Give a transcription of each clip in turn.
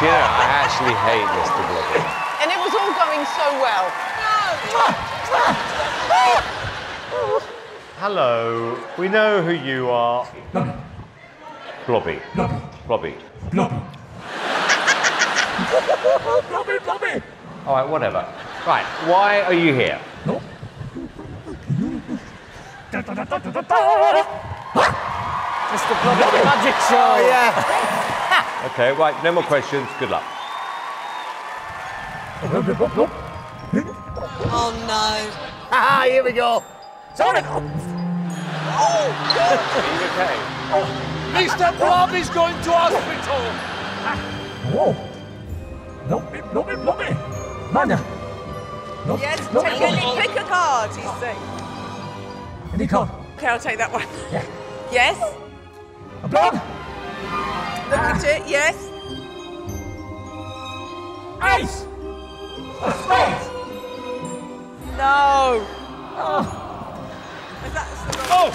Do you know, I actually hate Mr. Blobby. And it was all going so well. Hello, we know who you are. Blobby. Blobby. Blobby, Blobby. Blobby. Blobby. All right, whatever. Right, why are you here? No. Mr. Blobby Magic Show. Oh, yeah. Okay, right, no more questions. Good luck. Oh no. Ah, here we go. Sorry. Are you okay? Oh. Mr. Blobby's going to hospital. Whoa. Blobby, Blobby, Blobby. Manya. No, Yes, no, take no. any, pick a card, he's saying. Any card. Okay, I'll take that one. Yeah. Yes, A blood. Look at it, yes. Ice. A spade. No. Oh. Is that the wrong- Oh!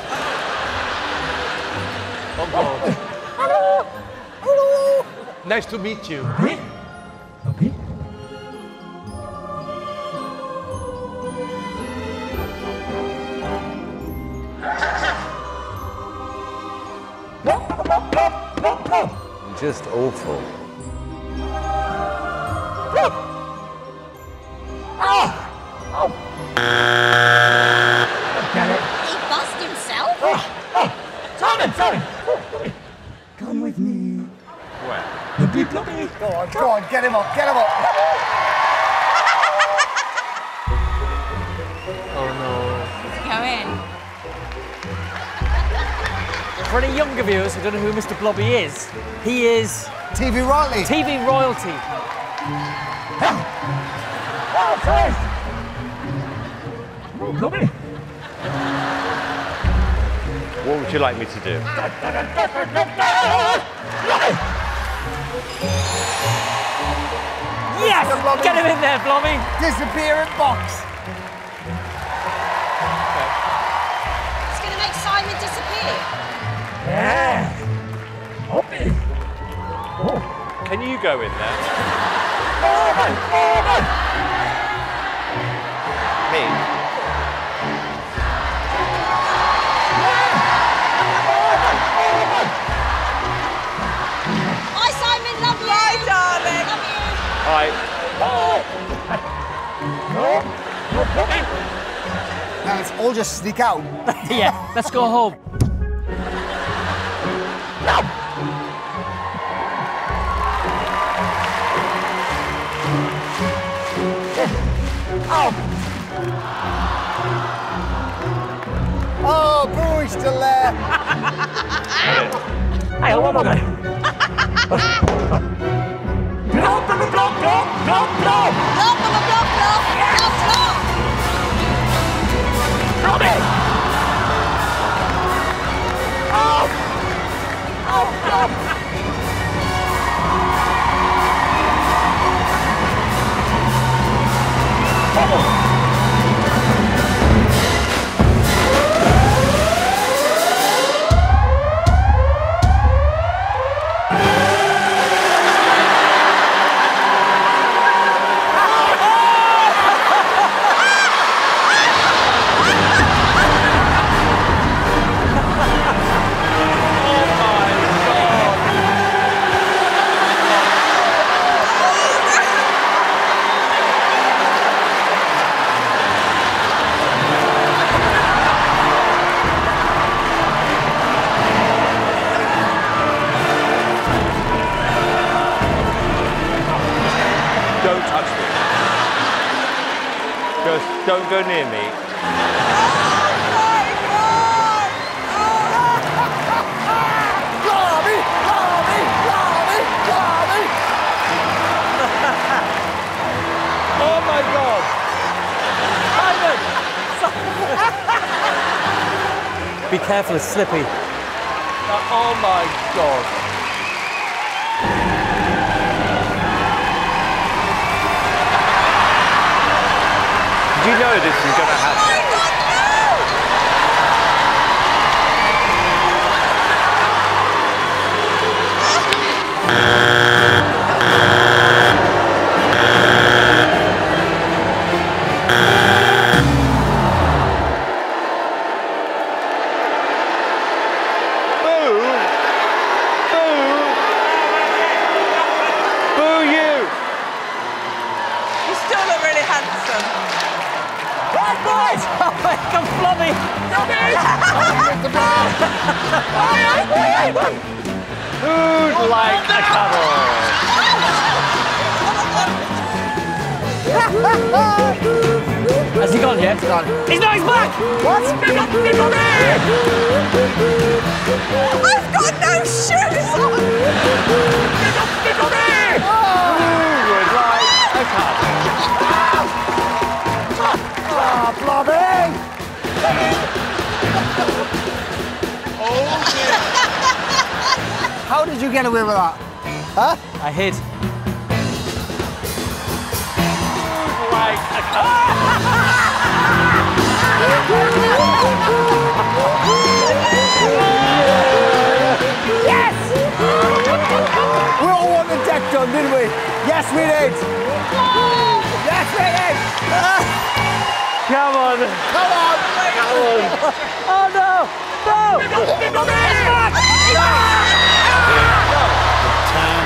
Oh, God. Nice to meet you. Me? Okay. Just awful. Get it. He bust himself? Ah, ah. Simon, sorry. Come with me. Where? Blobby, blobby. Go on, go on, get him up, get him up. oh no. Go in. For any younger viewers who don't know who Mr. Blobby is, he is TV Riley. TV royalty. Oh, sorry. Oh, blobby. What would you like me to do? Yes! Get him in there, Blobby. Disappearing box. You go in there? Me? Bye, Simon. Love you. Bye, darling. Love you. All right. Now let's all just sneak out. yeah, let's go home. Oh, boy, still there. Hey, I? Blop, blop, blop, blop, blop, blop. Blop, Just don't go near me. Oh my God! Be careful, it's slippy. Oh my God! Do you know this is going to happen? My God, Blobby! Who'd like a cuddle? Has he gone yet? Gone. He's not, he's back! I've got no shoes How did you get away with that? Huh? I hid. Who'd like? We all want the deck done, didn't we? Yes, we did. Yes, we did. Come on. Come on. Oh, no! No!